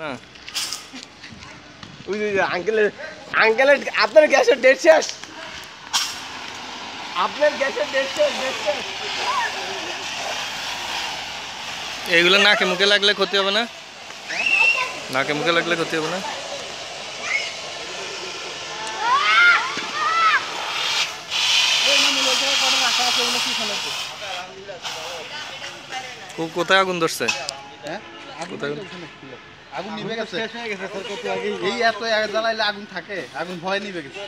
না। ওই যে আঙ্কেলের আঙ্কেলের আপনার গ্যাসের ডেট শেষ? আপনার গ্যাসের ডেট শেষ ডেট শেষ। এইগুলো নাকে মুখে লাগলে ক্ষতি হবে না? নাকে মুখে লাগলে ক্ষতি হবে না? খুব কোথায় আগুন ধরছে? কোথায় আগুন? আগুন নিভে গেছে। এই এত জ্বালাইলে আগুন থাকে আগুন ভয় নিভে গেছে।